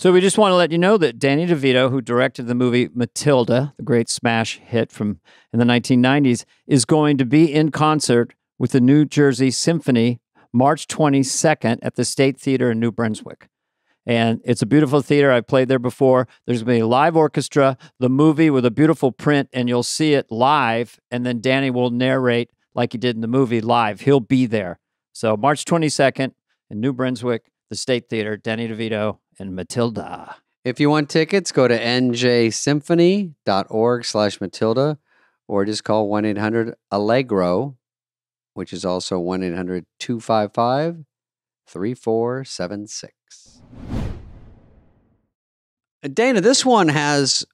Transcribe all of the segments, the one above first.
So we just want to let you know that Danny DeVito, who directed the movie Matilda, the great smash hit from in the 1990s, is going to be in concert with the New Jersey Symphony March 22nd at the State Theater in New Brunswick. And it's a beautiful theater. I've played there before. There's going to be a live orchestra, the movie with a beautiful print, and you'll see it live. And then Danny will narrate like he did in the movie live. He'll be there. So March 22nd in New Brunswick, the State Theater, Danny DeVito and Matilda. If you want tickets, go to njsymphony.org slash Matilda or just call 1 800 Allegro, which is also 1 800 255 3476. Dana, this one has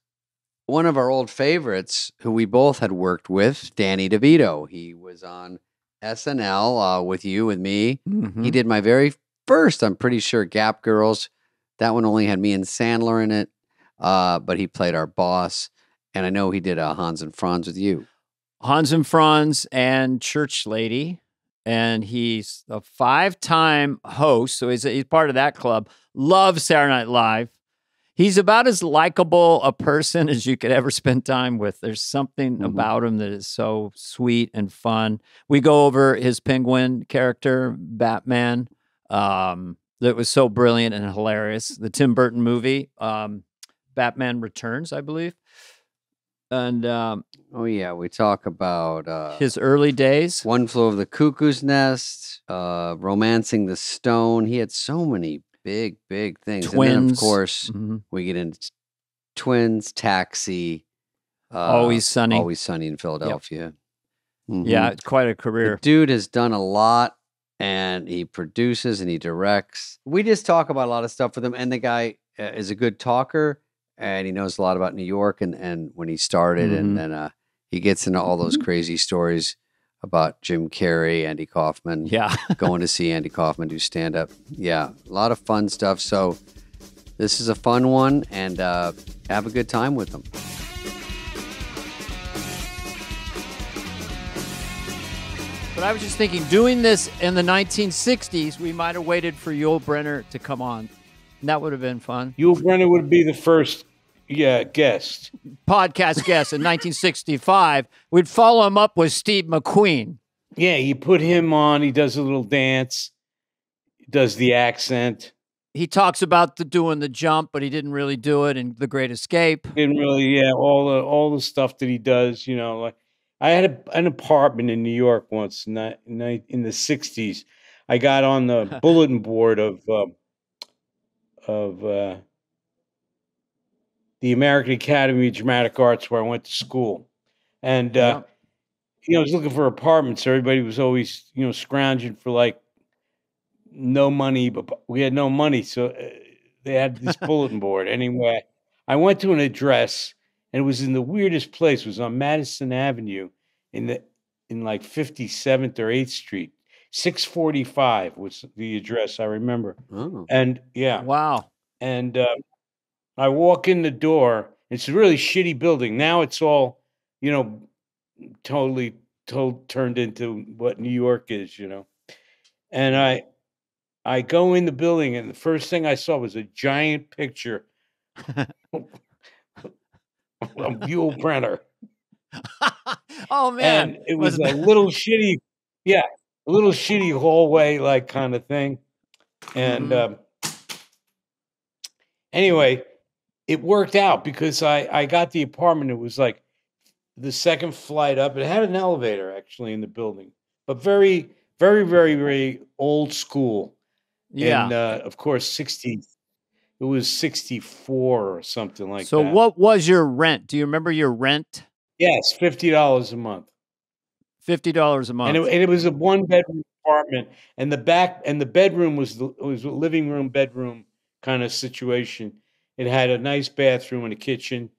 one of our old favorites who we both had worked with, Danny DeVito. He was on SNL uh, with you, with me. Mhm. He did my very first, I'm pretty sure, Gap Girls. That one only had me and Sandler in it, uh, but he played our boss. And I know he did uh, Hans and Franz with you. Hans and Franz and Church Lady. And he's a five time host. So he's, he's part of that club. Loves Saturday Night Live. He's about as likable a person as you could ever spend time with. There's something Mhm. about him that is so sweet and fun. We go over his penguin character, Batman, um, that was so brilliant and hilarious. The Tim Burton movie, um, Batman Returns, I believe. And um, Oh, yeah. We talk about uh, his early days. One Flew Over the Cuckoo's Nest, uh, Romancing the Stone. He had so many big, big things. And then, of Twins. course, Mhm. we get into Twins, Taxi. Uh, Always Sunny. Always Sunny in Philadelphia. Yeah, Mhm. it's quite a The career. dude has done a lot and he produces and he directs. We just talk about a lot of stuff with him. And the guy uh, is a good talker and he knows a lot about New York and, and when he started. Mhm. And then uh, he gets into all those crazy stories about Jim Carrey, Andy Kaufman, Yeah. going to see Andy Kaufman do stand up. Yeah, a lot of fun stuff. So this is a fun one and uh, have a good time with them. But I was just thinking, doing this in the 1960s, we might have waited for Yul Brynner to come on. And that would have been fun. Yul Brynner would be the first, yeah, guest. Podcast guest in 1965. We'd follow him up with Steve McQueen. Yeah, you put him on. He does a little dance. Does the accent. He talks about the doing the jump, but he didn't really do it in The Great Escape. Didn't really, yeah, all the all the stuff that he does. You know, like I had a, an apartment in New York once in the, in the- '60s. I got on the bulletin board of uh, of uh, the American Academy of Dramatic Arts, where I went to school, and uh, you know, I was looking for apartments. Everybody was always, you know, scrounging for like no money, but but we had no money, so uh, they had this bulletin board. Anyway, I went to an address, and it was in the weirdest place. It was on Madison Avenue, in the in like Fifty Seventh or Eighth Street. Six forty five was the address I remember, Oh. and yeah, Wow. and uh, I walk in the door. It's a really shitty building. Now it's all, you know, totally to- turned into what New York is, you know. And I, I go in the building, and the first thing I saw was a giant picture of Yul Brynner, oh, man. and it was a little shitty, yeah, a little shitty hallway like kind of thing. And Mhm. um, anyway, it worked out because I I got the apartment. It was like the second flight up. It had an elevator actually in the building, but very very very very old school. yeah. And uh, of course, sixty. It was sixty four or something like so, that. So what was your rent? Do you remember your rent? Yes, fifty dollars a month. $50 a month. and it, and it was a one bedroom apartment and the back and the bedroom was the was a living room bedroom kind of situation it had a nice bathroom and a kitchen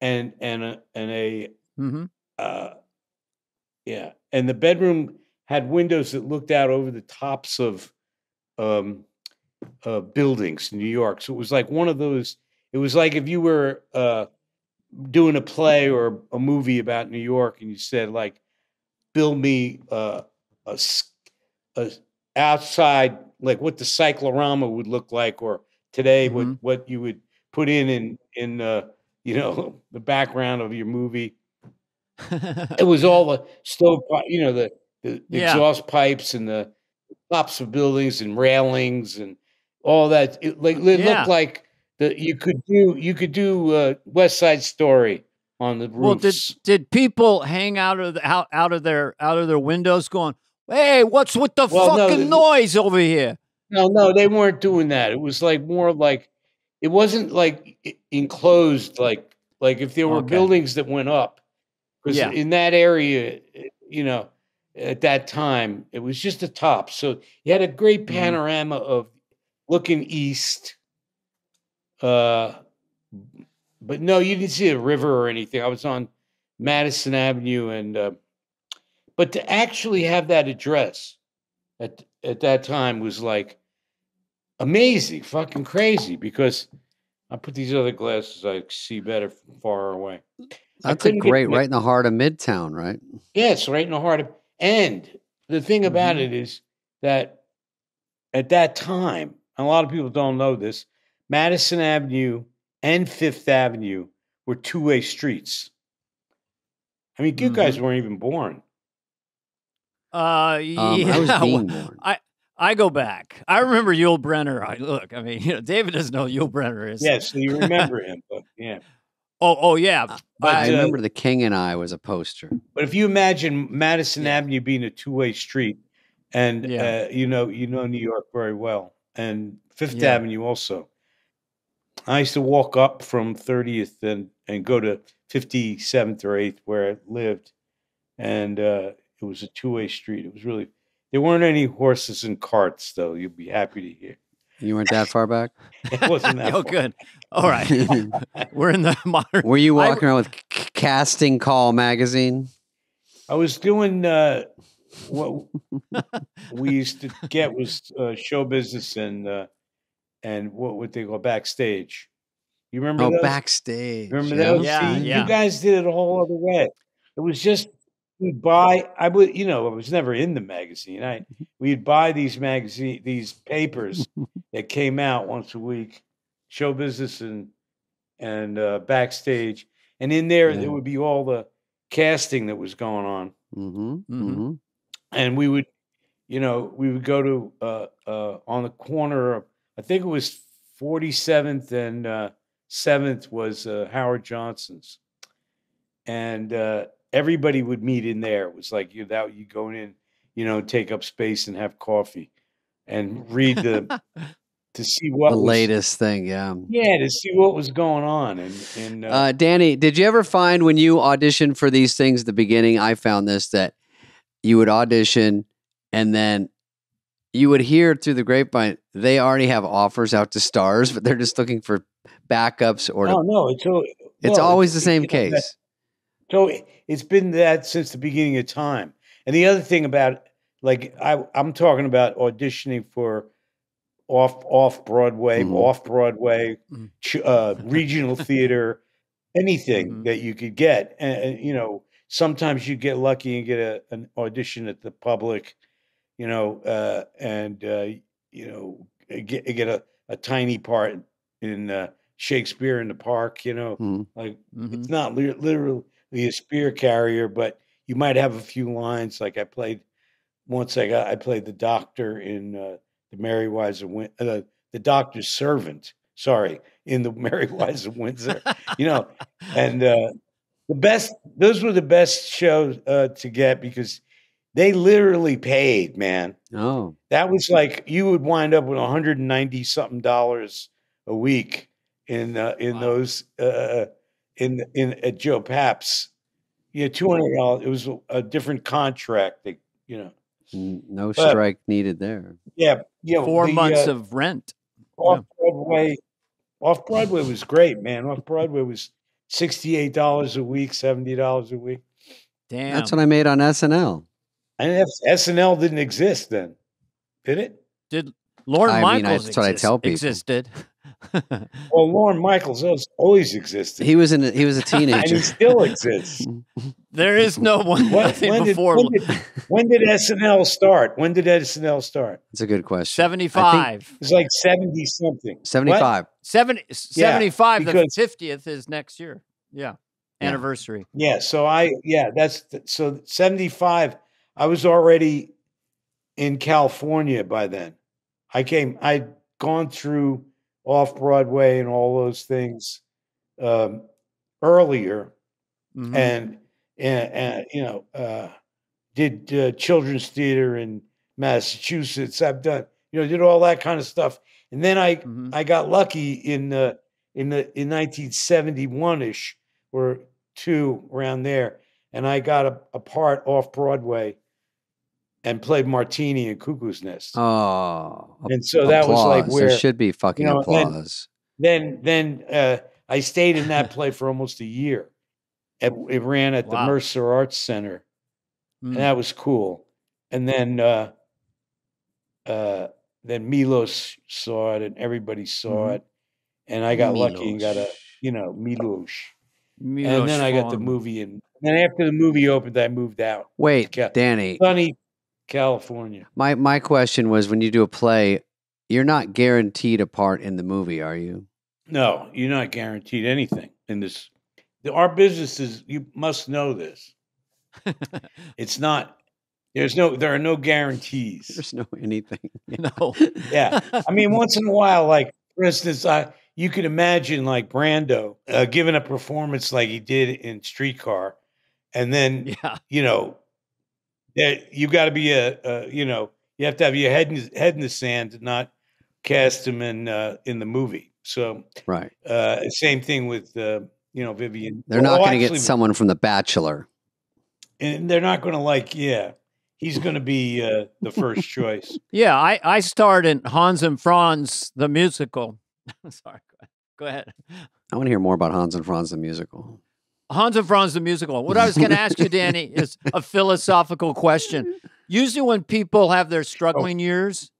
and and a and a Mhm. uh yeah and the bedroom had windows that looked out over the tops of um uh buildings in new york so it was like one of those it was like if you were uh doing a play or a movie about new york and you said like build me uh, a, s- a outside like what the cyclorama would look like or today Mhm. what what you would put in in in uh, you know the background of your movie. It was all the stove, you know, the, the Yeah. exhaust pipes and the tops of buildings and railings and all that. It like it Yeah. looked like that you could do you could do uh, West Side Story on the roofs. well, did did people hang out of the, out, out of their out of their windows going, "Hey, what's with the Well, no, fucking the- noise over here?" No, no, they weren't doing that. It was like more like it wasn't like enclosed like like if there were Okay. buildings that went up. Because Yeah. in that area, eh, you know, at that time, it was just the top. So you had a great Mhm. panorama of looking east. Uh but no, you didn't see a river or anything. I was on Madison Avenue and uh, but to actually have that address at at that time was like amazing, fucking crazy. Because I put these other glasses, I see better from far away. That's a great, right in the heart of Midtown, right? It's right in the heart of. And the thing about Mhm. it is that at that time, and a lot of people don't know this, Madison Avenue and Fifth Avenue were two-way streets. I mean, you guys weren't even born. Uh, Um, yeah, I was being born. I go back. I remember Yul Brynner. I look. I mean, you know, David doesn't know who Yul Brynner is. Yeah, so you remember him, but yeah. Oh, oh yeah. But, I uh, remember the King and I was a poster. But if you imagine Madison Yeah. Avenue being a two-way street, and Yeah. uh, you know you know New York very well, and Fifth Yeah. Avenue also. I used to walk up from 30th and and go to 57th or 8th where I lived, and uh, it was a two-way street. It was really there weren't any horses and carts though. You'd be happy to hear. You weren't that far back. It wasn't that. Far. Oh, far. good. All right. We're in the modern. Were you I- walking around with Casting Call magazine? I was doing uh, what we used to get was uh, show business and uh, and what would they call backstage. You remember Oh, those? backstage. Remember yeah. those? Yeah, See, yeah. You guys did it a whole other way. It was just we'd buy. I would, you know, I was never in the magazine. I we'd buy these magazine, these papers that came out once a week, show business and and uh, backstage, and in there Yeah. there would be all the casting that was going on Mm-hmm. Mhm. Mm-hmm. And we would, you know, we would go to uh, uh, on the corner of I think it was 47th and uh, 7th was uh, Howard Johnson's, and uh, everybody would meet in there. It was like you that you go in, you know, take up space and have coffee, and read the to see what The was, latest thing, yeah. yeah, to see what was going on, and and uh, Uh, Danny, did you ever find when you auditioned for these things at the beginning? I found this that you would audition and then you would hear through the grapevine they already have offers out to stars, but they're just looking for backups or to, oh no, it's al- it's well, always the same know, that- case. So it- it's been that since the beginning of time. And the other thing about like I I'm talking about auditioning for off off Broadway, Mhm. off Broadway, Mhm. ch- uh, regional theater, anything Mhm. that you could get. And, and, you know, sometimes you get lucky and get a, an audition at the public, you know, uh, and uh, you know get get a, a tiny part in uh, Shakespeare in the Park. You know, Mhm. like Mhm. it's not li- literally a spear carrier, but you might have a few lines. Like I played once, I got I played the doctor in uh, the Merry Wives of Win- uh, the doctor's servant. Sorry, in the Merry Wives of Windsor. You know, and uh, the best. Those were the best shows uh, to get because they literally paid, man. Oh, That was like you would wind up with 190 something dollars a week in uh, in Wow. those uh, in in at Joe Papp's. Yeah, two hundred dollars. It was a, a different contract. That, you know. n- no But- strike needed there. Yeah, yeah. Four the, months uh, of rent. off Broadway. Off Broadway was great, man. Off Broadway was sixty eight dollars a week, seventy dollars a week. Damn. That's what I made on SNL. And F- SNL didn't exist then, did it? Did Lorne I mean, I- Michaels that's what I exist- tell people. existed? Well, Lorne Michaels always- always existed, He was in. A, he was a and he teenager. still exists. there is no one When, nothing when, did, before when, did, when did SNL start? When did SNL start? That's a good question. 75. It's like seventy something. Seventy-five. 70, 75, the because- 50th is next year. Yeah. Yeah. Anniversary. Yeah. So I yeah that's so seventy five. I was already in California by then. I came. I'd gone through off Broadway and all those things um, earlier, Mhm. and, and and you know uh, did uh, children's theater in Massachusetts. I've done you know did all that kind of stuff, and then I Mhm. I got lucky in the in the in 1971 ish or two around there, and I got a, a part off Broadway and played Martini in Cuckoo's Nest. Oh, and so that was like where there should be fucking know, applause. then then uh, I stayed in that play for almost a year. It, it ran at the Mercer Arts Center, Mm. and that was cool. And then uh, uh, then Milos saw it, and everybody saw Mhm. it, and I got lucky and got a you know Milos. Milos and then I got the movie, and then after the movie opened, I moved out, Wait, Danny. sunny California. My my question was when you do a play, you're not guaranteed a part in the movie, are you? No, you're not guaranteed anything in this. the- Our business is. You must know this. It's not. There's no. There are no guarantees. There's no anything. no. Yeah. I mean, once in a while, like for instance, I you could imagine like Brando uh, giving a performance like he did in Streetcar, and then yeah. you know, that you got to be a, a you know you have to have your head in head in the sand to not cast him in uh, in the movie. So right. uh, same thing with uh, you know Vivian. They're not Well, going to get someone from The Bachelor. and they're not going to like yeah. He's going to be uh, the first choice. Yeah, I, I starred in Hans and Franz the musical. Sorry, go ahead. Go ahead. I want to hear more about Hans and Franz the musical. Hans and Franz the musical. What I was going to ask you, Danny, is a philosophical question. Usually, when people have their struggling years,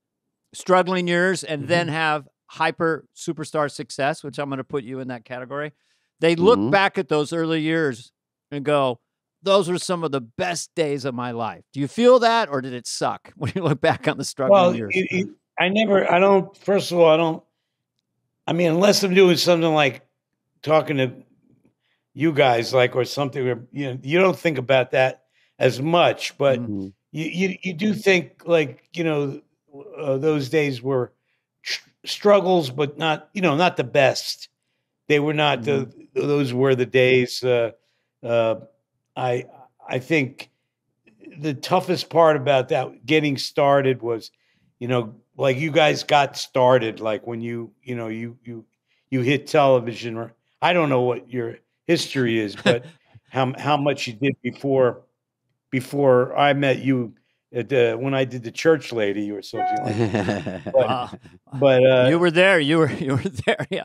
struggling years, and then have hyper superstar success, which I'm going to put you in that category, they look Mhm. back at those early years and go, "Those were some of the best days of my life." Do you feel that, or did it suck when you look back on the struggling Well, years? it, it, I never, I don't, first of all, I don't, I mean, unless I'm doing something like talking to you guys, like, or something, where, you know, you don't think about that as much, but Mhm. Mhm. you, you, you do think like, you know, uh, those days were tr- struggles, but not, you know, not the best. They were not the, those were the days, uh, uh, I, I think the toughest part about that getting started was, you know, like you guys got started, like when you, you know, you, you, you hit television or I don't know what your history is, but how, how much you did before, before I met you at when I did the church lady or something like that. Wow. But, uh, you were there. You were you were there. Yeah.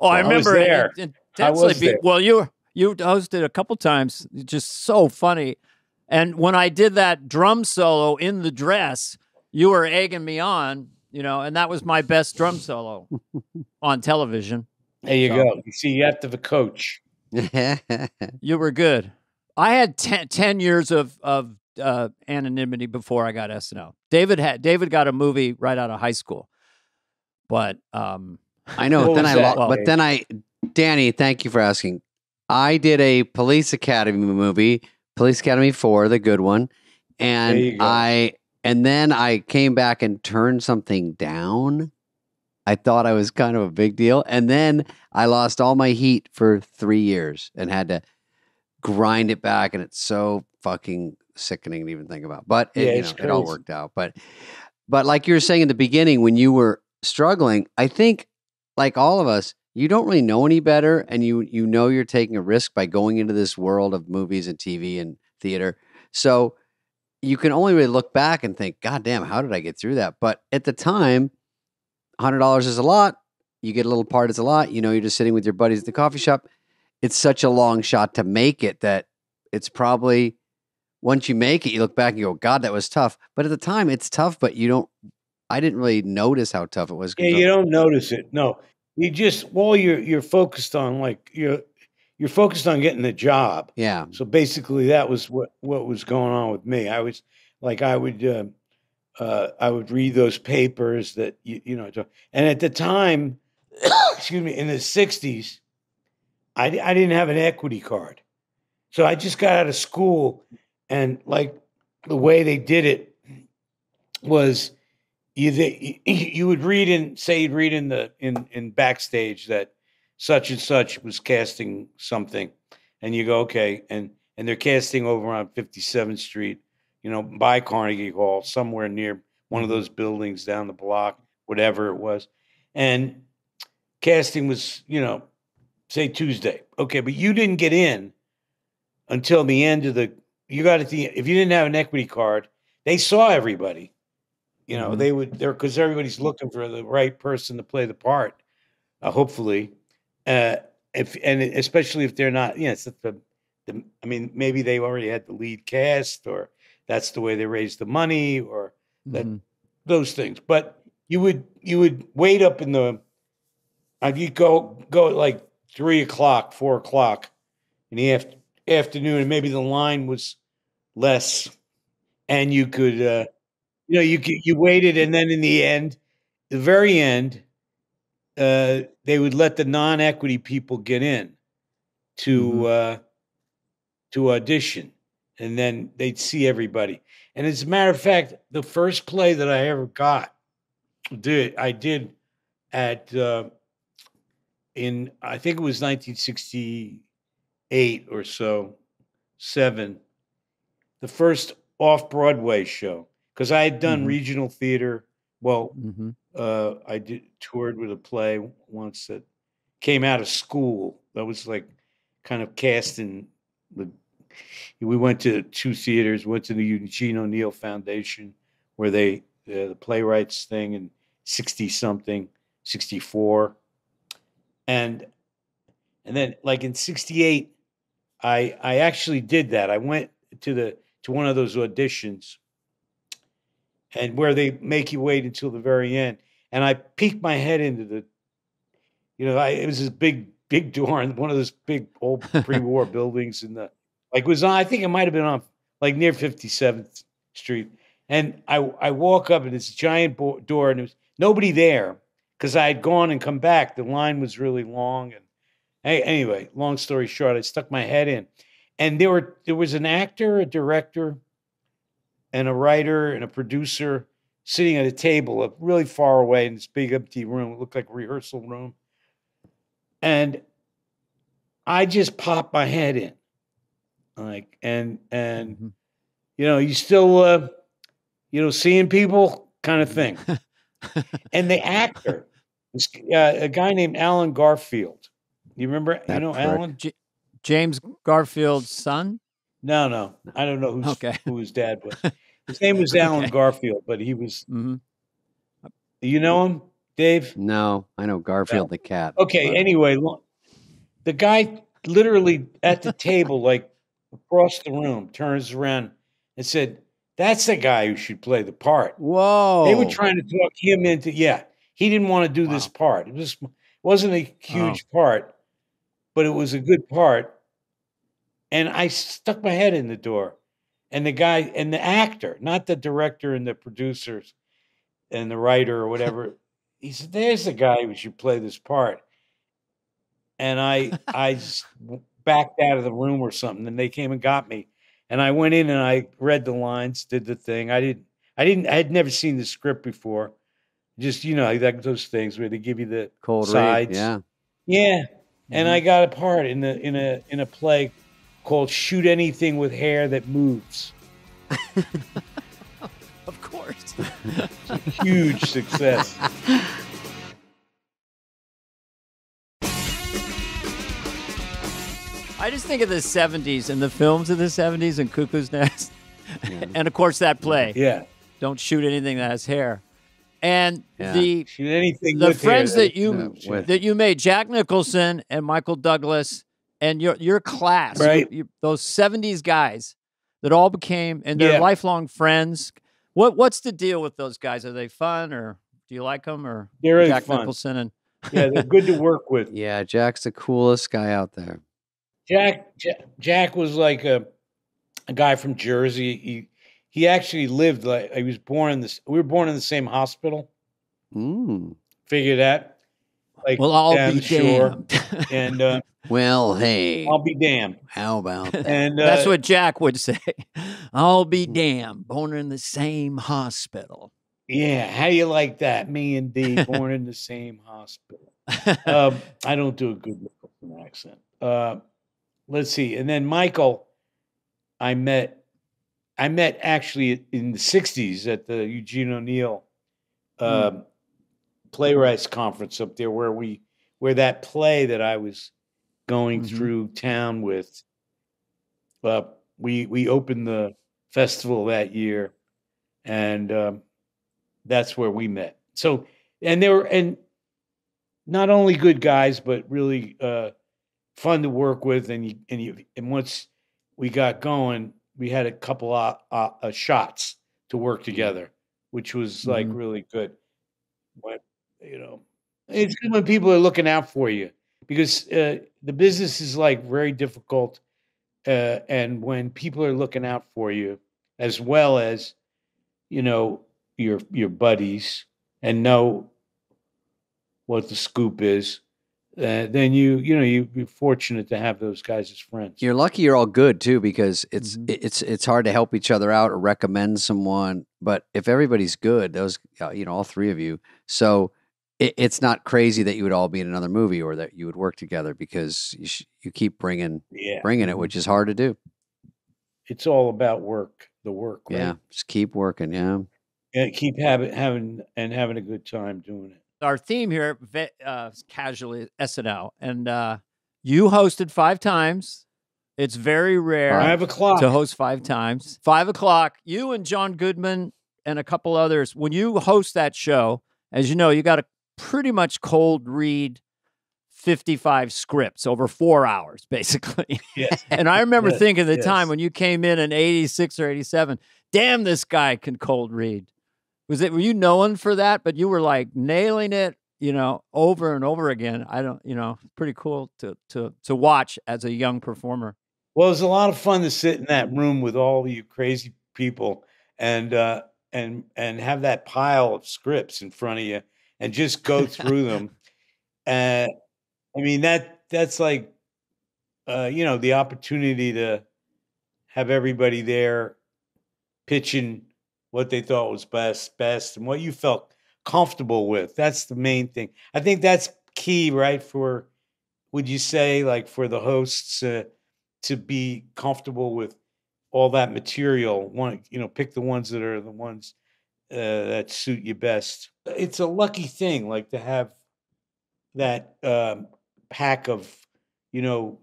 Oh, I remember it there. I intensely. was be- there. Well, you were- you hosted a couple times. Just so funny. And when I did that drum solo in the dress, you were egging me on. You know, and that was my best drum solo on television. There you So- go. You see, you have to have a coach. You were good. I had 10, 10 years of of uh, anonymity before I got SNL. David had David got a movie right out of high school, but um, I know. Then I, that, but then I, Danny, thank you for asking. I did a Police Academy movie, Police Academy Four, the good one, and. I, and then I came back and turned something down. I thought I was kind of a big deal, and then I lost all my heat for three years and had to grind it back, and it's so fucking sickening to even think about. But it, Yeah, you know, it all worked out. But, but like you were saying in the beginning, when you were struggling, I think like all of us, you don't really know any better, and you you know you're taking a risk by going into this world of movies and TV and theater. So you can only really look back and think, God damn, how did I get through that? But at the time, hundred dollars is a lot. You get a little part, it's a lot. You know, you're just sitting with your buddies at the coffee shop. It's such a long shot to make it that it's probably once you make it, you look back and you go, God, that was tough. But at the time, it's tough, but you don't I didn't really notice how tough it was. Yeah, you don't notice it. No, you just well, you're you're focused on like you're you're focused on getting the job. yeah. So basically, that was what what was going on with me. I was like, I would uh, uh, I would read those papers that you you know, and at the time, excuse me, in the '60s, I I didn't have an equity card, so I just got out of school, and like the way they did it was you you would read in say you'd read in the in in backstage that such and such was casting something and you go okay and and they're casting over on 57th street you know by carnegie hall somewhere near one of those buildings down the block whatever it was. And casting was you know say tuesday. Okay but you didn't get in until the end of the you got at the if you didn't have an equity card they saw everybody. You know Mhm. they would there because everybody's looking for the right person to play the part uh, hopefully. Uh if and especially if they're not you know it's the, the i mean maybe they already had the lead cast or that's the way they raised the money or that Mhm. those things but you would you would wait up in the you go go at like three o'clock four o'clock in the after, afternoon and maybe the line was less and you could uh you know you could, you waited and then in the end the very end uh they would let the non-equity people get in to Mhm. uh to audition and then they'd see everybody and as a matter of fact the first play that i ever got did i did at uh in i think it was 1968 or so seven the first off-broadway show because i had done Mhm. regional theater well Mhm. uh, I did toured with a play once that came out of school. That was like kind of cast in the. We went to two theaters. Went to the Eugene O'Neill Foundation, where they uh, the playwrights thing in sixty something, sixty four, and and then like in sixty eight, I I actually did that. I went to the to one of those auditions and where they make you wait until the very end. And I peeked my head into the, you know, I, it was this big, big door in one of those big old pre-war buildings in the, like was on, I think it might have been on like near 57th Street. And I, I walk up and it's a giant bo- door and there was nobody there because I had gone and come back. The line was really long. And hey, anyway, long story short, I stuck my head in and there were, there was an actor, a director, and a writer and a producer sitting at a table up really far away in this big empty room. It looked like a rehearsal room. And I just popped my head in. Like and and Mhm. you know, you still uh you know, seeing people kind of thing. and the actor, this, uh, a guy named Allen Garfield. You remember you That know prick. Alan? James Garfield's son. No, no. I don't know who's Okay. who his dad was. His name was Alan Okay. Garfield, but he was hmm you know him, Dave? No, I know Garfield the cat. Okay, but- anyway, lo- the guy literally at the table, like across the room, turns around and said, That's the guy who should play the part. Whoa. They were trying to talk him into, yeah, he didn't want to do this part. It was wasn't a oh. huge part, but it was a good part. And I stuck my head in the door. And the guy and the actor, not the director and the producers and the writer or whatever, he said, There's the guy who should play this part. And I I backed out of the room or something. And they came and got me. And I went in and I read the lines, did the thing. I didn't I didn't I had never seen the script before. Just, you know, like those things where they give you the cold sides. read. Yeah. yeah, and I mm-hmm. got a part in the in a in a play called "Shoot Anything with Hair That Moves." Of course. Huge success. I just think of the 70s and the films of the 70s and Cuckoo's Nest. Yeah. and of course, that play. Yeah, Don't shoot anything that has hair. And Yeah. the shoot anything. the with hair friends that you Yeah, with- that you made, Jack Nicholson and Michael Douglas, and your your class, Right. you- those '70s guys that all became and they're Yeah. lifelong friends. What What's the deal with those guys? Are they fun, or do you like them, or They're Jack fun. Nicholson and Yeah, they're good to work with. Yeah, Jack's the coolest guy out there. Jack Jack, Jack was like a a guy from Jersey. He he actually lived like he was born in this. We were born in the same hospital. Mm. Figure that. Like well, I'll down be the shore. damned. and uh, Well, hey, I'll be damned. how about that? And uh, That's what Jack would say. I'll be Mm. damned, born in the same hospital. Yeah, how you like that? Me and D born in the same hospital. Um, I don't do a good Nicholson accent. Let's see. And then Michael, I met, I met actually in the '60s at the Eugene O'Neill um, playwrights conference up there, where we, where that play that I was going Mhm. through town with. Uh, we we opened the festival that year, and um, that's where we met. So, and they were and not only good guys, but really uh, fun to work with. And you and you and once we got going, we had a couple of uh, uh, shots to work together, which was like Mhm. really good. But you know, it's good when people are looking out for you because uh, the business is like very difficult. Uh, and when people are looking out for you, as well as you know your your buddies, and know what the scoop is, uh, then you you know you, you're fortunate to have those guys as friends. You're lucky you're all good too, because it's Mhm. it's it's hard to help each other out or recommend someone. But if everybody's good, those uh, you know all three of you, so it, it's not crazy that you would all be in another movie or that you would work together because you sh- you keep bringing yeah, bringing it, which is hard to do. it's all about work. The work. Right? Yeah, just keep working. Yeah. and keep having having and having a good time doing it. Our theme here, uh, casually SNL, and uh, you hosted five times. It's very rare Five o'clock. to host five times. Five o'clock. You and John Goodman and a couple others. When you host that show, as you know, you got to pretty much cold read fifty-five scripts over four hours, basically. Yes. And I remember Yes, thinking at the time when you came in in 86 or 87, damn, this guy can cold read. Was it, were you known for that? But you were like nailing it, you know, over and over again. I don't, you know, pretty cool to, to, to watch as a young performer. Well, it was a lot of fun to sit in that room with all you crazy people and uh, and and have that pile of scripts in front of you and just go through them. Uh, I mean that that's like uh, you know the opportunity to have everybody there pitching what they thought was best best and what you felt comfortable with. That's the main thing. I think that's key, right? For would you say like for the hosts uh, to be comfortable with all that material? One, you know, pick the ones that are the ones uh, that suit you best. It's a lucky thing, like to have that um, pack of, you know,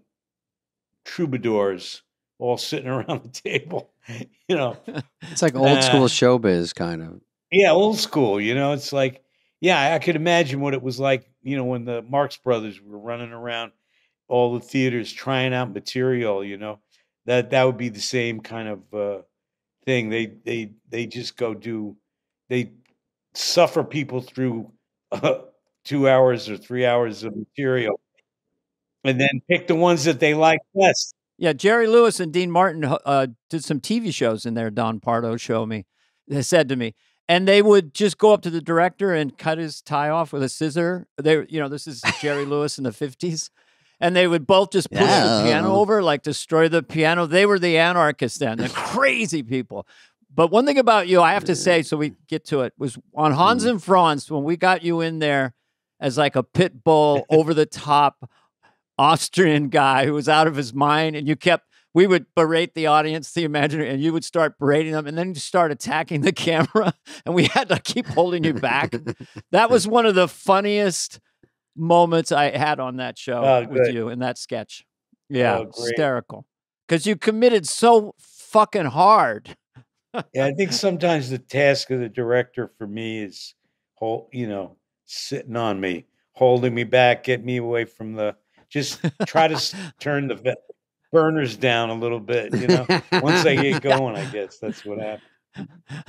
troubadours all sitting around the table. You know, It's like old school Uh, showbiz kind of. yeah, old school. You know, it's like, yeah, I could imagine what it was like. You know, when the Marx Brothers were running around all the theaters trying out material. You know, that that would be the same kind of uh, thing. They they they just go do they suffer people through uh, two hours or three hours of material, and then pick the ones that they like best. Yeah, Jerry Lewis and Dean Martin uh, uh did some TV shows in there. Don Pardo showed me, they said to me, and they would just go up to the director and cut his tie off with a scissor. They, you know, this is Jerry Lewis in the fifties, and they would both just push the uh, piano uh-huh. over, like destroy the piano. They were the anarchists then, the crazy people. But one thing about you, I have to say, so we get to it, was on Hans mm-hmm. and Franz when we got you in there as like a pit bull, over the top Austrian guy who was out of his mind, and you kept. We would berate the audience, the imaginary, and you would start berating them, and then you start attacking the camera, and we had to keep holding you back. that was one of the funniest moments I had on that show Oh, with good. you in that sketch. Yeah, Oh, hysterical. Because you committed so fucking hard. Yeah, I think sometimes the task of the director for me is, hold, you know, sitting on me, holding me back, get me away from the. Just try to turn the burners down a little bit. You know, once I get going, I guess that's what happens.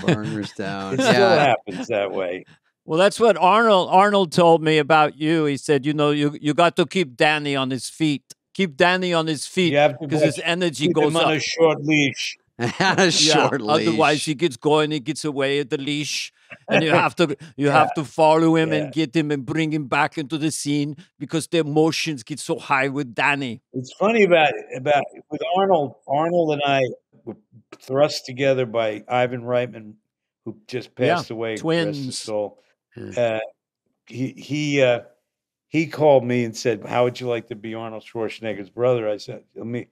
Burners down. It still happens that way. Well, that's what Arnold Arnold told me about you. He said, you know, you you got to keep Danny on his feet. Keep Danny on his feet You have to because his energy keep goes him on up. a short leash. Had a Yeah, short leash. Otherwise, he gets going. He gets away at the leash, and you have to you have to follow him Yeah. and get him and bring him back into the scene because the emotions get so high with Danny. It's funny about about with Arnold. Arnold and I were thrust together by Ivan Reitman, who just Yeah, passed away. twins. soul. Uh, he he uh, he called me and said, "How would you like to be Arnold Schwarzenegger's brother?" I said, "Let me."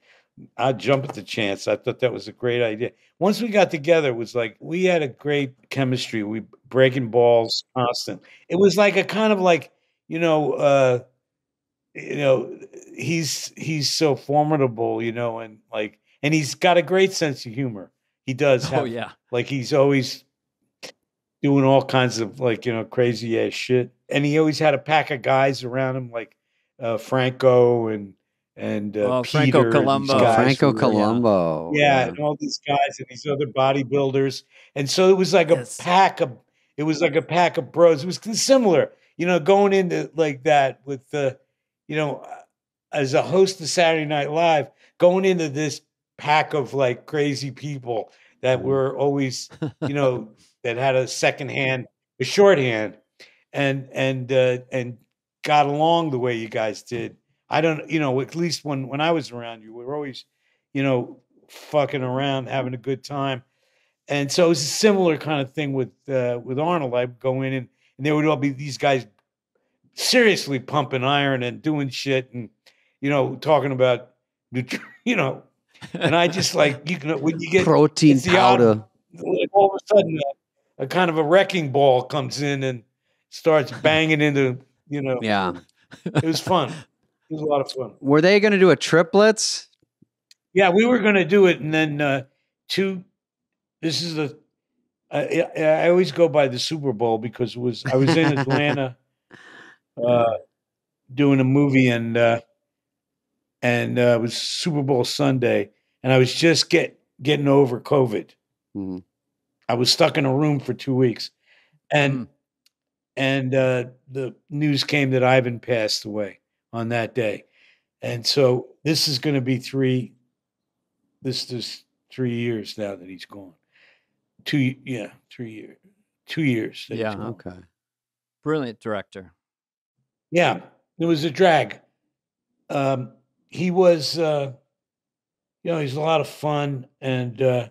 I'd jump at the chance. I thought that was a great idea. Once we got together, it was like we had a great chemistry. We breaking balls constant. It was like a kind of like you know, uh, you know, he's he's so formidable, you know, and like, and he's got a great sense of humor. He does. Have, Oh yeah, like he's always doing all kinds of like you know crazy ass shit, and he always had a pack of guys around him, like uh, Franco and and uh, Oh, Franco Peter and Columbu. Franco who were- Columbu. yeah, and all these guys and these other bodybuilders, and so it was like Yes. a pack of it was like a pack of bros. It was similar, you know, going into like that with the, you know, uh, as a host of Saturday Night Live, going into this pack of like crazy people that were always, you know, that had a second hand, a shorthand, and and uh, and got along the way you guys did. I don't, you know, at least when when I was around you, we were always, you know, fucking around, having a good time. And so it was a similar kind of thing with uh, with Arnold. I'd go in and, and there would all be these guys seriously pumping iron and doing shit and you know talking about you know and I just like you know when you get Protein powder. like all of a sudden a, a kind of a wrecking ball comes in and starts banging into you know Yeah. it was fun it was a lot of fun Were they going to do a triplets? yeah we were going to do it and then uh two this is the I, I always go by the super bowl because it was i was in atlanta uh doing a movie and uh and uh, it was super bowl sunday and i was just get getting over covid Mhm. I was stuck in a room for two weeks, and Mm. and uh, the news came that Ivan passed away on that day, and so this is going to be three. This is three years now that he's gone. Two, yeah, three years. Two years. Yeah. Okay. brilliant director. Yeah, it was a drag. Um, he was, uh, you know, he's a lot of fun and uh,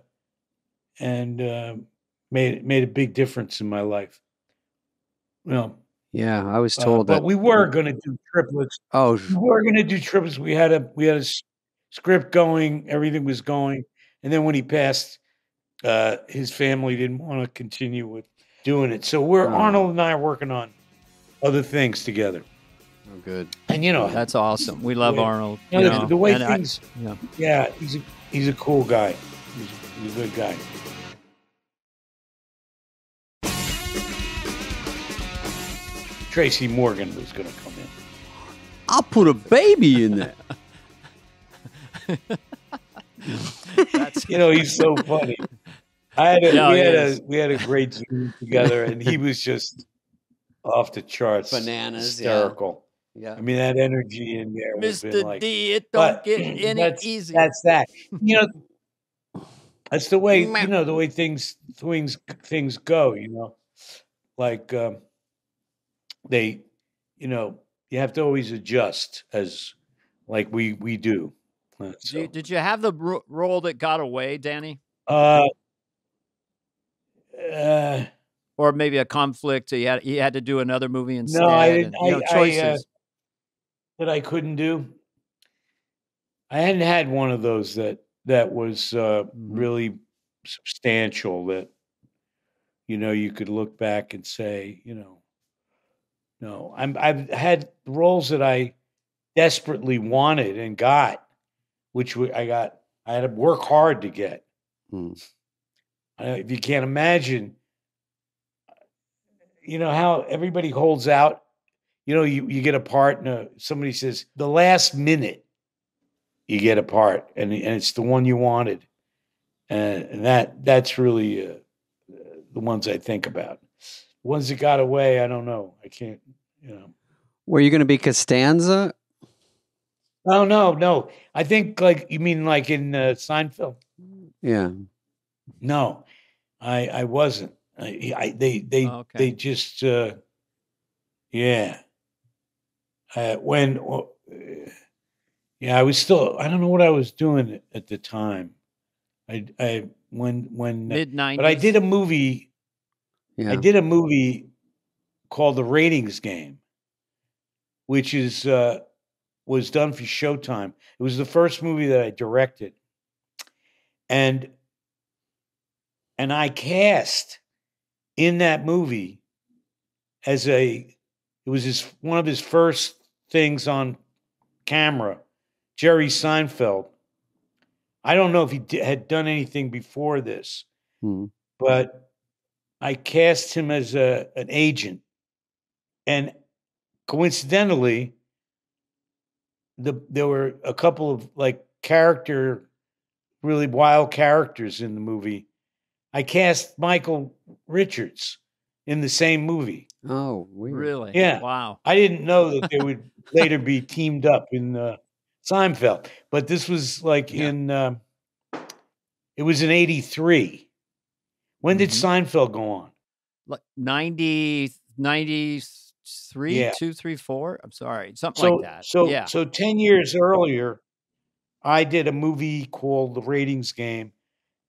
and uh, made made a big difference in my life. You know, Yeah, I was uh, told but that. we were going to do triplets. oh, We were going to do triplets. We had a we had a script going. Everything was going, and then when he passed, uh, his family didn't want to continue with doing it. So we're Oh. Arnold and I are working on other things together. oh, good. And you know, That's awesome. We love Arnold. you know, you the- know, the way and I- things yeah. Yeah, he's a he's a cool guy. He's, he's a good guy. Tracy Morgan was going to come in. I'll put a baby in there. That's, You know, he's so funny. I had a, Yeah, we had is. a we had a great Zoom together, and he was just off the charts, Bananas, yeah. hysterical. Yeah. I mean, that energy in there would have been Mr. like D, it don't get any that's, easier. That's that. You know, that's the way you know the way things things things go. You know, like um, they, you know, you have to always adjust as like we we do. Uh, Did you, did you have the ro- role that got away, Danny? uh, uh, Or maybe a conflict? He had he had to do another movie instead. no, I and, you know, I, I, uh, choices. that I couldn't do. I hadn't had one of those that that was uh, Mhm. really substantial. That you know you could look back and say, you know, no, I'm I've had roles that I desperately wanted and got, which I got. I had to work hard to get. Hmm. If you can't imagine, you know how everybody holds out. You know, you, you get a part, and uh, somebody says the last minute you get a part, and and it's the one you wanted, and, and that that's really uh, the ones I think about. The ones that got away, I don't know. I can't, you know. Were you going to be Costanza? Oh no, no. I think like you mean like in uh, Seinfeld. Yeah. No, I I wasn't. I, I they they Oh, okay. they just uh, yeah. Uh, when uh, yeah, I was still I don't know what I was doing at the time. I I when when Mid 90s. but I did a movie. Yeah. I did a movie called The Ratings Game, which is uh, was done for Showtime. It was the first movie that I directed, and and I cast in that movie as a it was his one of his first things on camera, Jerry Seinfeld. I don't know if he di- had done anything before this, Hmm. but I cast him as a an agent, and coincidentally, the there were a couple of like character, really wild characters in the movie. I cast Michael Richards in the same movie. Oh, weird. Really? Yeah. Wow. I didn't know that they would later be teamed up in uh, Seinfeld, but this was like Yeah. in um it was in '83. When did Mhm. Seinfeld go on? Like 90, 93, Yeah. 2, 3, 4? I'm sorry. Something So, like that. so, yeah. so ten years earlier, I did a movie called The Ratings Game,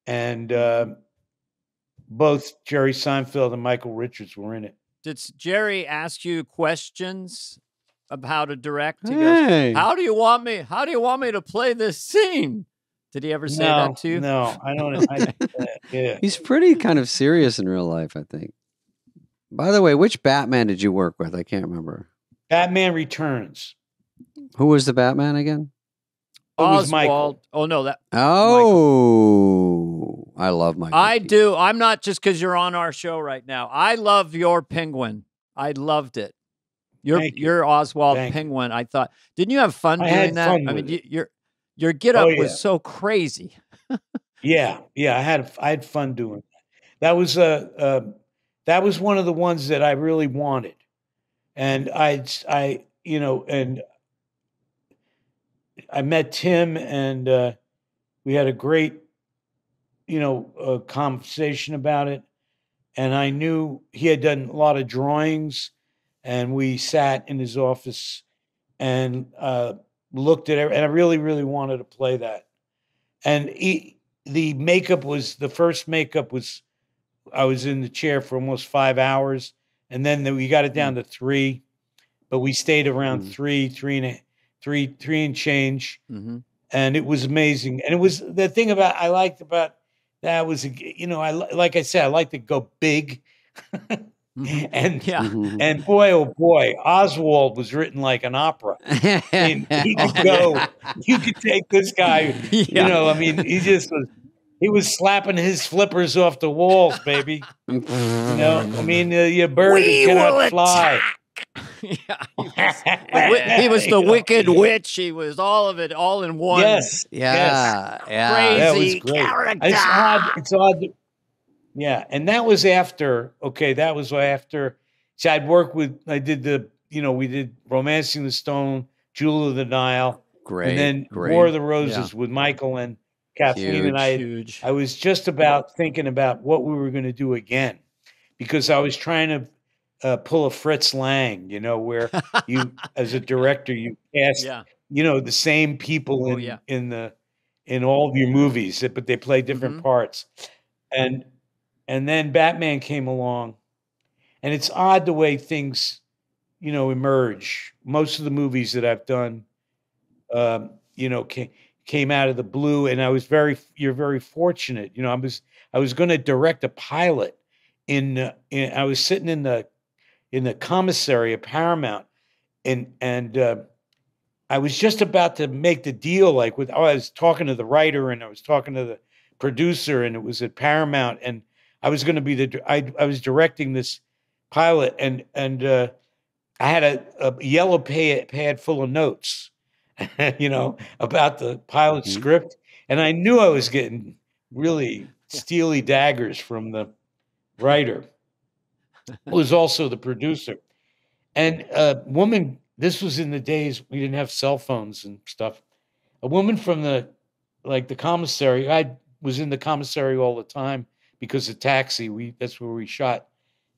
and Mm-hmm. uh, both Jerry Seinfeld and Michael Richards were in it. Did Jerry ask you questions of how to direct? He goes, How do you want me? How do you want me to play this scene? Did he ever say no, that to you? no, I don't. I, yeah, He's pretty kind of serious in real life, I think. By the way, which Batman did you work with? I can't remember. Batman Returns. Who was the Batman again? It was Michael. Oswald. Oh no, that Oh, I love Michael. I Keaton. do. I'm not just because you're on our show right now. I love your penguin. I loved it. Your Thank you. your Oswald Thank you. penguin. I thought. Didn't you have fun I doing had that? fun I mean, with you, it. Your get up Oh, yeah. was so crazy. Yeah, yeah, I had I had fun doing that. That was uh, uh, that was one of the ones that I really wanted, and I I you know and I met Tim and uh, we had a great you know uh, conversation about it, and I knew he had done a lot of drawings, and we sat in his office and uh, looked at it, and I really really wanted to play that, and he the makeup was the first makeup was I was in the chair for almost five hours, and then the, we got it down to three, but we stayed around Mm. three, three and a, three, three and change, hmm and it was amazing. And it was the thing about I liked about that was you know I like I said I like to go big, and Yeah. Mhm. and boy oh boy Oswald was written like an opera. mean, he could go- You could take this guy yeah. you know, I mean, he just was he was slapping his flippers off the walls, baby. You know, I mean, uh, your bird We cannot will fly. yeah. He was, the he was the wicked witch. He was all of it, all in one. Yes, yeah, yeah. that was Crazy great. character. It's odd. It's odd. Yeah, and that was after. Okay, that was after. See, I'd worked with. I did the. You know, we did *Romancing the Stone*, *Jewel of the Nile*, Great. and then great. *War of the Roses* with Michael and Kathleen. And I, had Huge. I was just about thinking about what we were going to do again because I was trying to uh, pull a Fritz Lang, you know, where you, as a director, you cast, yeah. you know, the same people Oh, in, yeah. in the in all of your movies, but they play different Mhm. parts. And and then Batman came along, and it's odd the way things, you know, emerge. Most of the movies that I've done, um, you know, came came out of the blue, and I was very you're very fortunate. You know, I was I was going to direct a pilot in, uh, in I was sitting in the in the commissary at Paramount, and and uh, I was just about to make the deal. Like with I was talking to the writer and I was talking to the producer, and it was at Paramount, and I was going to be the I I was directing this pilot, and and uh, I had a, a yellow pad, pad full of notes, you know, about the pilot Mhm. script, and I knew I was getting really steely daggers from the writer, who was also the producer. And a woman, this was in the days we didn't have cell phones and stuff. A woman from the like the commissary, I was in the commissary all the time because of taxi. We that's where we shot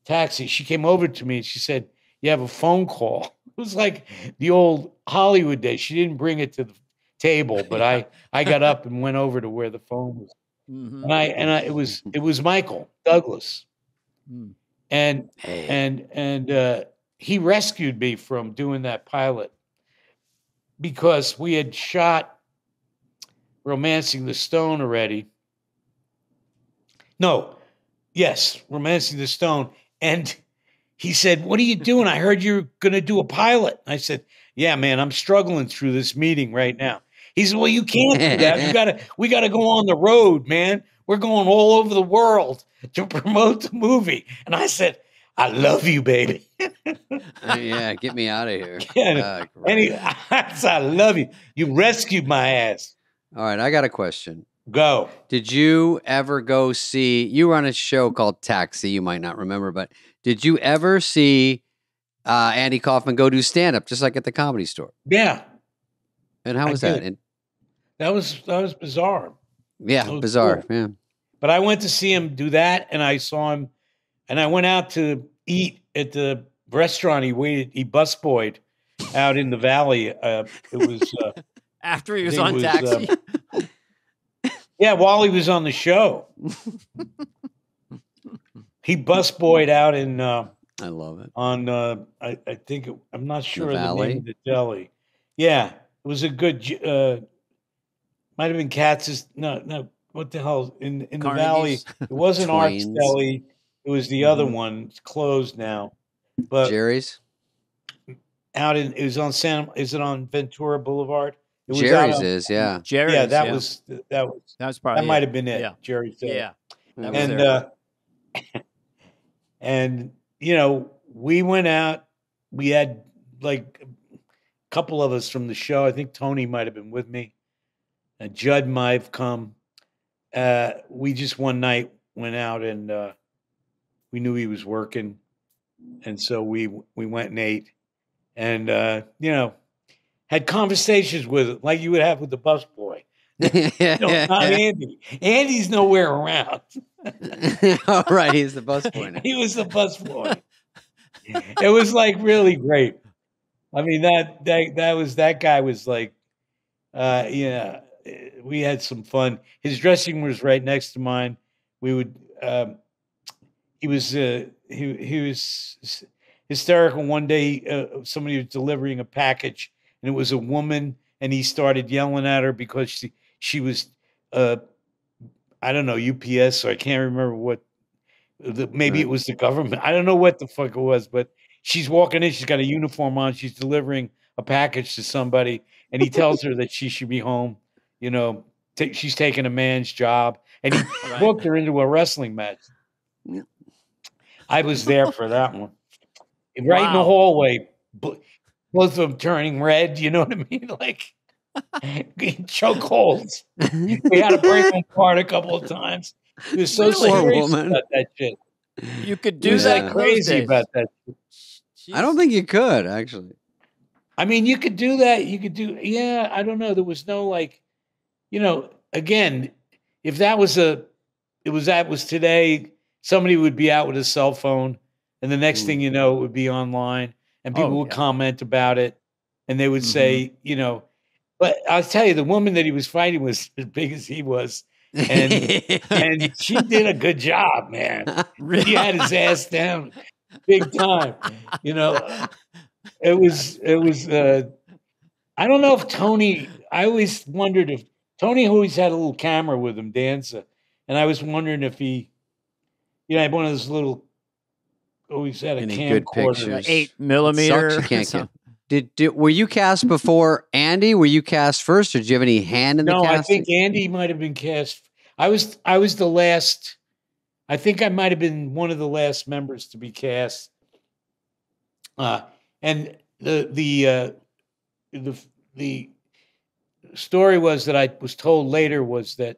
taxi. She came over to me and she said, You have a phone call. It was like the old Hollywood days. She didn't bring it to the table, but I I got up and went over to where the phone was. Mhm. And I and I it was it was Michael Douglas. Mm. And and and uh, he rescued me from doing that pilot because we had shot romancing the stone already no yes romancing the stone and he said what are you doing i heard you're going to do a pilot i said yeah man i'm struggling through this meeting right now he said well you can't do that you gotta we gotta go on the road man we're going all over the world to promote the movie and i said i love you baby Uh, yeah, get me out of here. Yeah, Uh, great. Any, I love you. You rescued my ass. All right, I got a question. Go. Did you ever go see? You were on a show called Taxi. You might not remember, but did you ever see uh, Andy Kaufman go do stand up just like at the comedy store? Yeah, And how was that? And, that was that was bizarre. yeah, was bizarre. cool. Yeah. But I went to see him do that, and I saw him, and I went out to eat at the restaurant. He waited. He busboyed out in the valley. Uh, it was uh, After he was on was, taxi. Yeah, while he was on the show. he busboyed out in. Uh, I love it. on uh I, I think it, I'm not sure of the name of the deli. Yeah, it was a good uh might have been Katz's no no what the hell in in the valley. It wasn't Arts. Deli. It was the other Mhm. one. It's closed now. But Jerry's. out in it was on Santa is it on Ventura Boulevard? It was Jerry's on- is yeah. Jerry's. Yeah, that yeah. was that was that was probably that might have been it. Yeah. Jerry said. Yeah, and uh, and you know we went out we had like a couple of us from the show i think tony might have been with me and judd might have come uh, we just one night went out and uh, we knew he was working and so we we went and ate and uh, you know had conversations with it like you would have with the bus boy no, not andy andy's nowhere around All right, he's the bus boy now. he was the bus boy. it was like really great. I mean that that that was that guy was like, uh, yeah, we had some fun. His dressing room was right next to mine. We would. Um, he was uh, he he was hysterical. One day, uh, somebody was delivering a package, and it was a woman, and he started yelling at her because she she was. Uh, I don't know UPS, so I can't remember what. The, maybe Right. it was the government. I don't know what the fuck it was, but she's walking in. She's got a uniform on. She's delivering a package to somebody, and he tells her that she should be home. You know, ta- she's taking a man's job, and he Right. booked her into a wrestling match. Yeah. I was there for that one. Right in the Wow. hallway, bo- both of them turning red. You know what I mean? Like chokeholds. We had to break them apart a couple of times. He was so Really? Serious woman. about that shit. You could do was that Yeah. like in those crazy days. about that. I don't think you could actually. I mean, you could do that. You could do, yeah, I don't know. There was no like, you know, again, if that was a, it was that was today, somebody would be out with a cell phone, and the next Mm. thing you know, it would be online, and people Oh, would yeah. comment about it, and they would say, you know, but I'll tell you, the woman that he was fighting was as big as he was, And- and she did a good job, man. He had his ass down big time, you know. It was it was uh I don't know if Tony I always wondered if Tony always had a little camera with him, dancer. And I was wondering if he you know, had one of those little always had a Any good camcorder. pictures? eight millimeter. you can't get- Did, did were you cast before Andy? Were you cast first, or did you have any hand in the No, I casting? think Andy might have been cast. I was I was the last I think I might have been one of the last members to be cast. Uh and the the uh the the story was that I was told later was that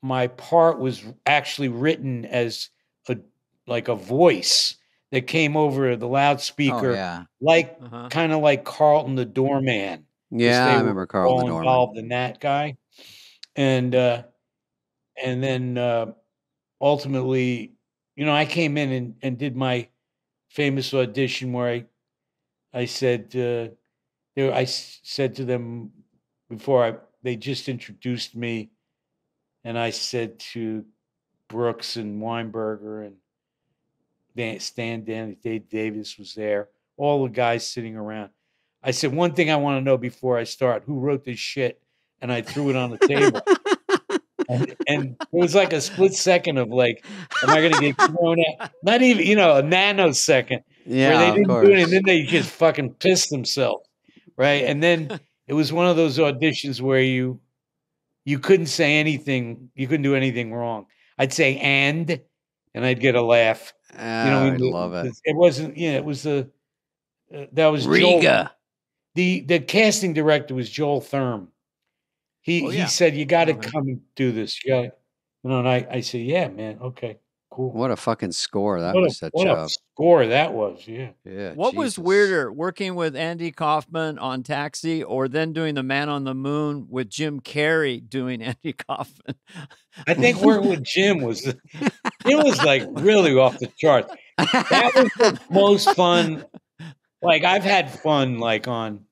my part was actually written as a like a voice that came over the loudspeaker, Oh, yeah. like Uh-huh. kind of like Carlton the doorman. Yeah, I remember Carlton all the Norman. involved in that guy, and uh, and then uh, ultimately, you know, I came in and, and did my famous audition where I I said uh, there I s- said to them before I they just introduced me, and I said to Brooks and Weinberger and Dan, Stan Dan Dave Davis was there, all the guys sitting around. I said, one thing I want to know before I start, who wrote this shit? And I threw it on the table. and, and it was like a split second of like, am I going to get thrown out? Not even, you know, a nanosecond Yeah, where they of didn't course. do it. And then they just fucking pissed themselves. Right. And then it was one of those auditions where you, you couldn't say anything. You couldn't do anything wrong. I'd say, and, and I'd get a laugh. Oh, You know, I the- love it. It wasn't, yeah, it was the, uh, that was Joel- Riga. the the casting director was Joel Thurm. He Oh, he said you got to Okay. come and do this. You got, you know, and I I said, yeah, man, okay, cool. What a fucking score that what was a, such what a, a score that was, yeah. yeah. What was weirder, working with Andy Kaufman on Taxi or then doing The Man on the Moon with Jim Carrey doing Andy Kaufman? I think working with Jim was it was like really off the charts. That was the most fun. Like I've had fun like on.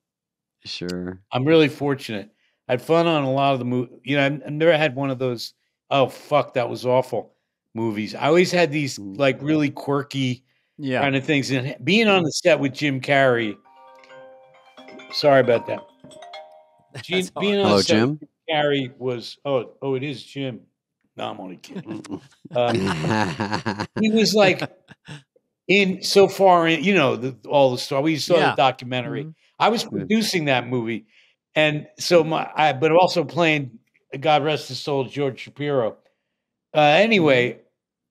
Sure. I'm really fortunate. I had fun on a lot of the movie. You know, I've, I've never had one of those. Oh fuck, that was awful. Movies. I always had these like really quirky. Yeah. kind of things. And being on the set with Jim Carrey, sorry about that. Jim, being on Hello, the set Jim. Carrey was oh oh it is Jim. No, I'm only kidding. Uh, he was like in so far in you know the, all the story. We saw Yeah. the documentary. Mhm. I was producing that movie, and so my I but also playing God rest his soul George Shapiro. Uh, anyway,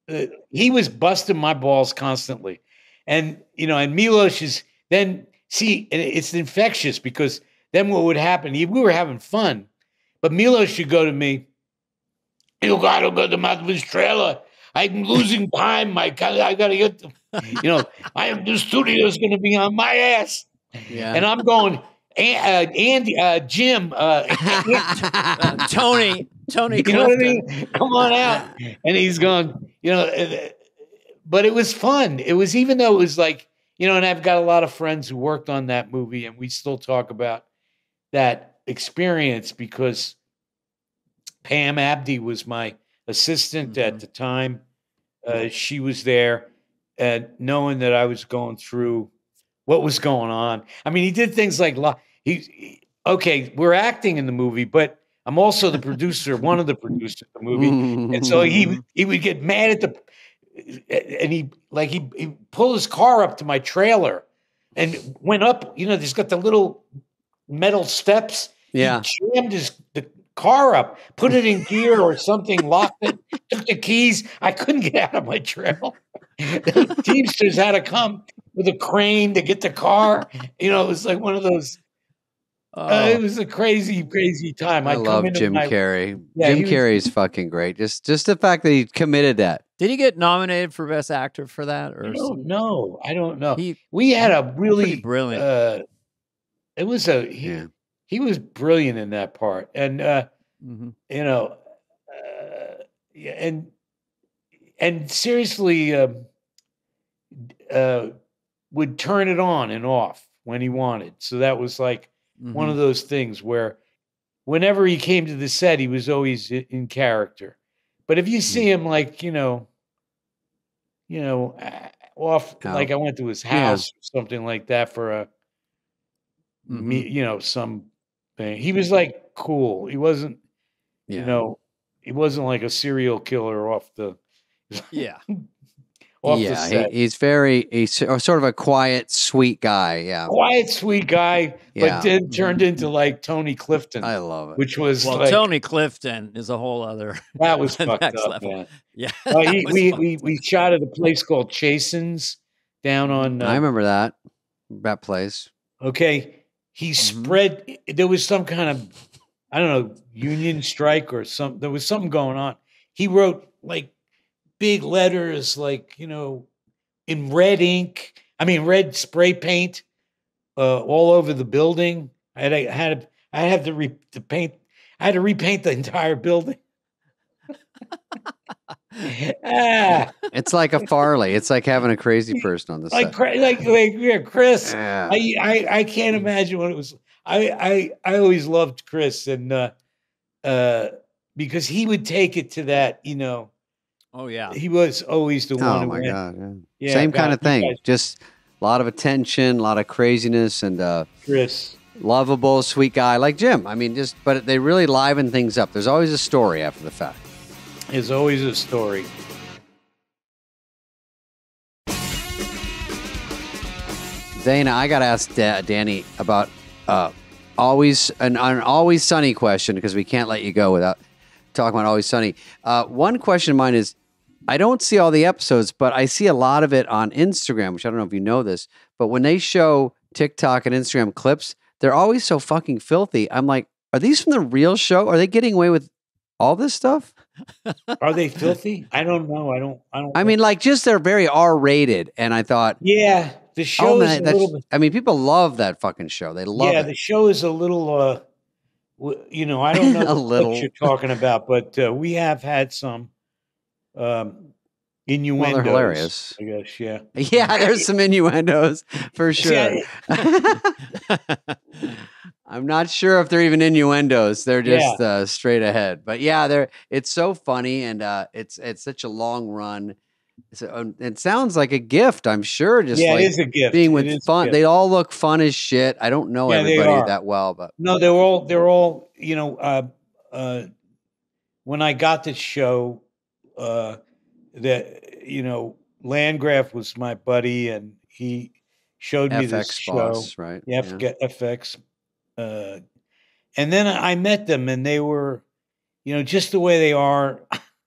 uh, he was busting my balls constantly, and you know, and Milos is then see and it's infectious because then what would happen? He, we were having fun, but Milos should go to me. You gotta go to Matvin's trailer. I'm losing time. I gotta, I gotta get. The, you know, I am. The studio is going to be on my ass, yeah. and I'm going. "A- Uh, Andy, uh, Jim, uh, Uh, Tony, Tony you know what I mean? Come on out. And he's gone, you know, uh, but it was fun. It was even though it was like, you know, and I've got a lot of friends who worked on that movie and we still talk about that experience because Pam Abdy was my assistant Mhm. at the time. Uh, she was there and knowing that I was going through what was going on. I mean, he did things like he, he- okay, we're acting in the movie, but I'm also the producer, one of the producers of the movie. And so he he would get mad at the and he like he he pulled his car up to my trailer and went up, you know, there's got the little metal steps. yeah. He jammed his the car up, put it in gear or something, locked it, took the keys. I couldn't get out of my trailer. The Teamsters had to come with a crane to get the car. You know, it was like one of those. Uh, it Oh, was a crazy, crazy time. I I'd love Jim my- Carrey. Yeah, Jim he is fucking great. Just just the fact that he committed that. did he get nominated for Best Actor for that? Or I don't know. I don't know. he we had a really brilliant? uh it was a he, Yeah. He was brilliant in that part and uh Mhm. you know uh, yeah, and and seriously um uh would turn it on and off when he wanted so that was like one Mhm. of those things where whenever he came to the set he was always in character but if you see him like you know you know off Out. like i went to his Yeah. house or something like that for a me Mhm. you know some thing he was like cool he wasn't Yeah. you know he wasn't like a serial killer off the Yeah. off the yeah, set he, he's very he's sort of a quiet, sweet guy. Yeah, quiet sweet guy Yeah. but then turned into like tony clifton I love it. which was Well, like Tony Clifton is a whole other. that was fucked next up level. man Yeah. Uh, he, was we, we we shot at a place called Chasen's down on. Uh, I remember that that place. okay, he Mhm. spread. There was some kind of, I don't know, union strike or some. There was something going on. He wrote like big letters, like you know, in red ink. I mean, red spray paint uh, all over the building. I had, I had, I had to, re, to paint. I had to repaint the entire building. Ah, It's like a Farley. It's like having a crazy person on the like, like, like, yeah, Chris. Yeah. I, I, I can't imagine what it was. I, I, I always loved Chris, and uh, uh, because he would take it to that, you know, Oh yeah. he was always the one. Oh my god! Yeah. Yeah, Same kind of thing. guys- Just a lot of attention, a lot of craziness, and uh, Chris. lovable, sweet guy like Jim. I mean, just but they really liven things up. There's always a story after the fact. There's always a story. Dana, I got to ask da- Danny about uh, always an, an always sunny question because we can't let you go without talking about always sunny. Uh, one question of mine is, I don't see all the episodes, but I see a lot of it on Instagram, which I don't know if you know this, but when they show TikTok and Instagram clips, they're always so fucking filthy. I'm like, are these from the real show? Are they getting away with all this stuff? Are they filthy? I don't know. I don't. I don't. I mean, like, just they're very R rated, and I thought, yeah, the show oh is man, a little bit. I mean, people love that fucking show. They love Yeah, it. the show is a little. uh You know, I don't know A little. what you're talking about, but uh, we have had some um innuendos. hilarious. I guess. Yeah. Yeah, there's some innuendos for sure. I'm not sure if they're even innuendos. They're just uh, straight ahead. But yeah, they're it's so funny and uh, it's it's such a long run. So, um, it sounds like a gift. I'm sure. Just yeah, like it is a gift. being with fun. They all look fun as shit. I don't know Yeah, everybody that well, but No, they're all they're all you know. Uh, uh, when I got this show, uh, that you know, Landgraf was my buddy, and he showed me this FX show. boss, right? Yeah, forget FX. Uh, and then I met them, and they were, you know, just the way they are,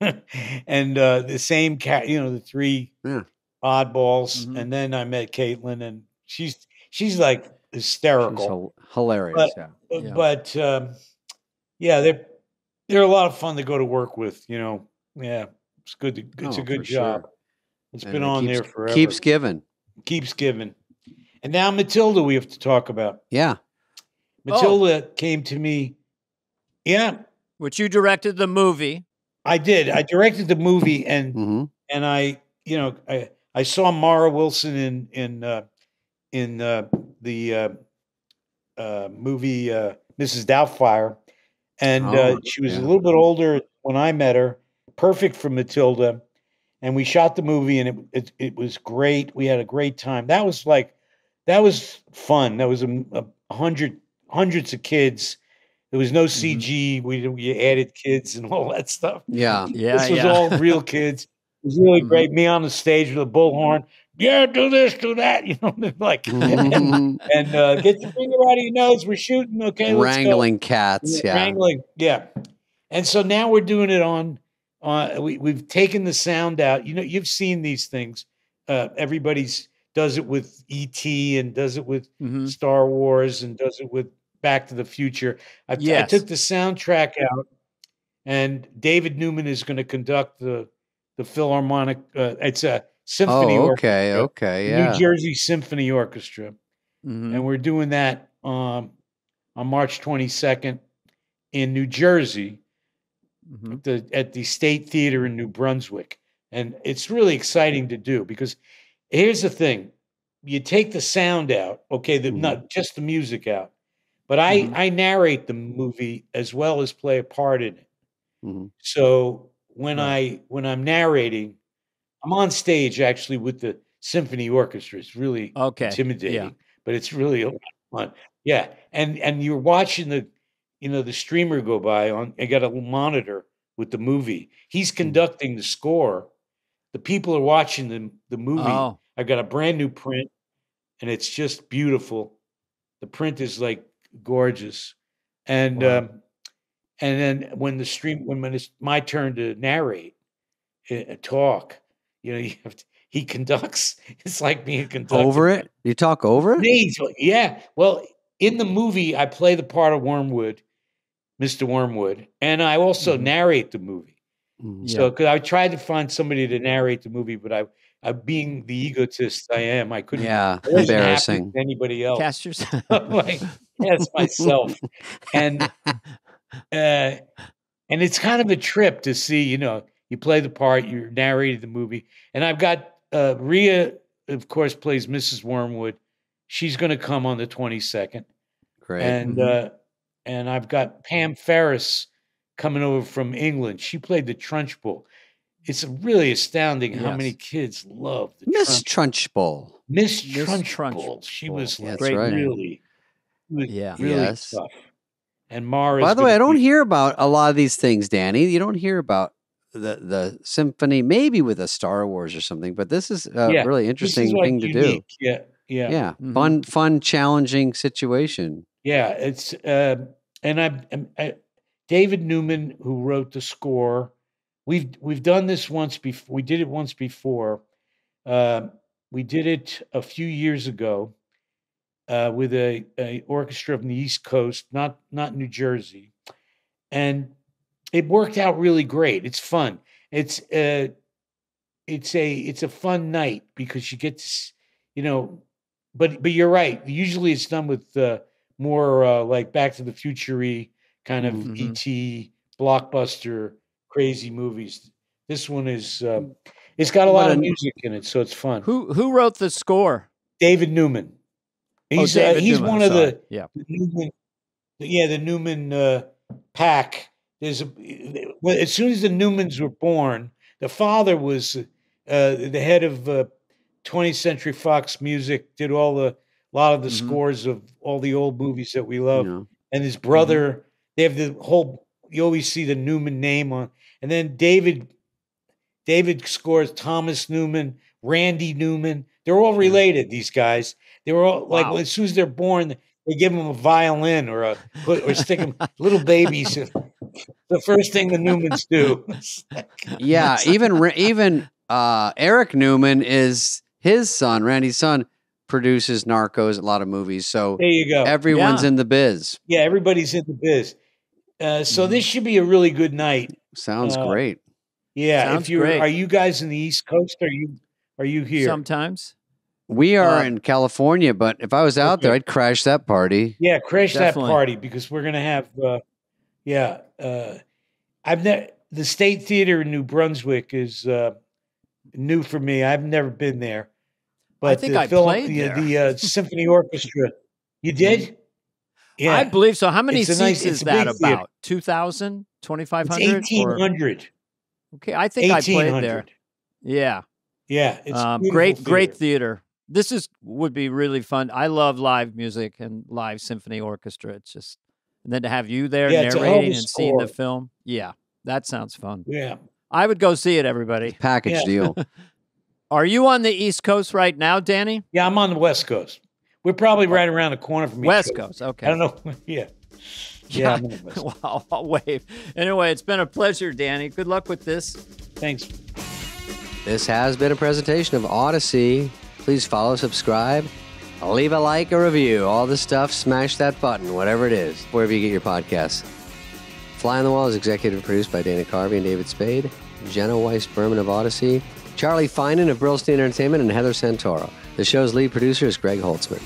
and uh, the same cat. You know, the three Yeah. oddballs. Mhm. And then I met Kaitlin, and she's she's like hysterical. hil- hilarious. But- yeah. Uh, Yeah. But um, yeah, they're they're a lot of fun to go to work with. You know, yeah, it's good. To, it's Oh, a good for sure. job. It's And been it on keeps- there forever. Keeps giving. keeps giving. And now Matilda, we have to talk about. Yeah. Matilda came to me. Yeah, Which you directed the movie. I did. I directed the movie, and hmm and I, you know, I I saw Mara Wilson in in uh, in uh, the uh, uh, movie uh, Mrs. Doubtfire, and uh, Oh, she was yeah. a little bit older when I met her. Perfect for Matilda, and we shot the movie, and it it, it was great. We had a great time. That was like that was fun. That was a, a hundred hundreds of kids. There was no Mm-hmm. CG. We we added kids and all that stuff Yeah. Yeah, this was yeah. all real kids. It was really Mhm. great. Me on the stage with a bullhorn. Yeah, do this, do that. You know, like and, Mhm. and, uh, get your finger out of your nose. We're shooting. Okay. Wrangling cats. Yeah, Yeah. wrangling. Yeah. And so now we're doing it on. On we we've taken the sound out. You know, you've seen these things. Uh, everybody's does it with ET and does it with Mhm. Star Wars and does it with Back to the Future. I, I took the soundtrack out, and David Newman is going to conduct the the Philharmonic. Uh, it's a symphony Oh, okay. orchestra, Okay. Yeah. New Jersey Symphony Orchestra, Mhm. and we're doing that um, on March 22nd in New Jersey Mhm. at the at the State Theater in New Brunswick, and it's really exciting to do because here's the thing: you take the sound out, okay, the, Mhm. not just the music out, but I Mhm. I narrate the movie as well as play a part in it. Mhm. So when. I when I'm narrating, I'm on stage actually with the symphony orchestra. It's really Okay. intimidating, but it's really a lot of fun. Yeah, and and you're watching the, you know, the streamer go by on. I got a little monitor with the movie. He's Mm. conducting the score. The people are watching the the movie. Oh, I've got a brand new print, and it's just beautiful. The print is like gorgeous, and Wow. um, and then when the stream when, when it's my turn to narrate, uh, talk, you know, you have to, he conducts. It's like being conducted Over it? You talk over it? Yeah. Well, in the movie, I play the part of Wormwood, Mr. Wormwood, and I also Mhm. narrate the movie. Mhm. So, because I tried to find somebody to narrate the movie, but I, I being the egotist I am, I couldn't. Yeah, it wasn't happening embarrassing. Anybody else? Cast yourself. Like, yes, myself. And uh, and it's kind of a trip to see. You know, you play the part, you're narrating the movie, and I've got uh, Rhea, of course, plays Mrs. Wormwood. She's going to come on the 22nd, Great. and Mhm. uh, and I've got Pam Ferris coming over from England. She played the Trunchbull. It's really astounding how many kids love the Miss Trunch- Trunchbull. Miss Miss Trunchbull. She was Yeah, like, that's right. really, she Yeah. really Yes. tough. And Mara. By the way, I don't hear about a lot of these things, Danny. You don't hear about the the symphony, maybe with a Star Wars or something. But this is a Yeah, really interesting thing to do. Yeah, yeah, yeah. Yeah, Mhm. fun, fun, challenging situation. Yeah, it's uh, and I, I, David Newman, who wrote the score. We've we've done this once before. We did it once before. Uh, we did it a few years ago uh, with a, a orchestra from the East Coast, not not New Jersey, and it worked out really great. It's fun. It's uh, it's a it's a fun night because you get to, you know, but but you're right. Usually it's done with uh, more uh, like Back to the Future kind of Mhm. ET blockbuster crazy movies. This one is um, it's got a lot of music in it, so it's fun. Who who wrote the score? David Newman. He's oh, uh, he's Newman, one of the yeah. the Newman, yeah, the Newman uh, pack. There's a as soon as the Newmans were born, the father was uh, the head of uh, 20th Century Fox Music, did all the a lot of the Mhm. scores of all the old movies that we love. know. And his brother, they have the whole. You always see the Newman name on, and then David. David scores Thomas Newman, Randy Newman. They're all related. These guys. They were all like Wow. as soon as they're born, they give them a violin or a or stick them little babies. the first thing the Newmans do. Yeah, even even uh, Eric Newman is his son. Randy's son produces Narcos, a lot of movies. So there you go. everyone's Yeah. in the biz. yeah, everybody's in the biz. Uh, so this should be a really good night. Sounds Uh, great. Yeah. Sounds if you are you guys in the East Coast? Are you are you here? Sometimes. We are uh, in California, but if I was out there, I'd crash that party. Yeah, crash Definitely. that party because we're gonna have. Uh, yeah, uh, I've never. The State Theater in New Brunswick is uh, new for me. I've never been there. But I think the I Phil- played the, there. the uh, symphony orchestra. You did? Yeah, I believe so. How many It's seats nice- is that big theater. about? 2,000? 2,500? eighteen Or- hundred. Okay, I think I played there. Yeah. Yeah, it's um, beautiful great, great theater. Theater. This is would be really fun. I love live music and live symphony orchestra. It's just, and then to have you there Yeah, it's a hell of a narrating and seeing the film. Yeah, that sounds fun. Yeah, I would go see it. Everybody, Package Yeah. deal. are you on the East Coast right now, Danny? yeah. I'm on the West Coast. We're probably oh. right around the corner from each West other. Coast. Okay. I don't know. Yeah, yeah. I'm on wow, I'll wave. Anyway, it's been a pleasure, Danny. Good luck with this. Thanks. This has been a presentation of Audacy. Please follow, subscribe, leave a like, a review, all the stuff. Smash that button, whatever it is, wherever you get your podcasts. Fly on the Wall is executive produced by Dana Carvey and David Spade, Jenna Weiss Berman of Audacy, Charlie Finan of Brillstein Entertainment, and Heather Santoro. The show's lead producer is Greg Holtzman.